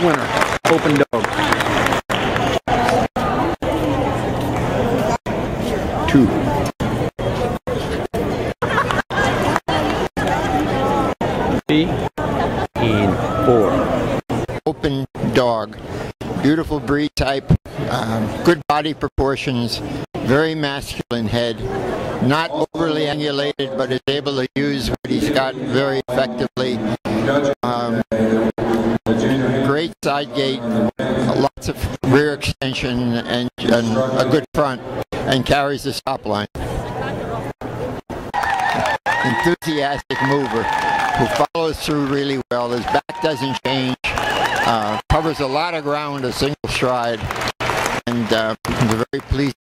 winner, Open Dog. Two. Three and four. open dog. Beautiful breed type, um, good body proportions, very masculine head, not overly angulated, but is able to use what he's got very effectively. Um, great side gait, lots of rear extension, and, and a good front, and carries the stop line. Enthusiastic mover who follows through really well. His back doesn't change. Uh, covers a lot of ground a single stride, and uh, we're very pleased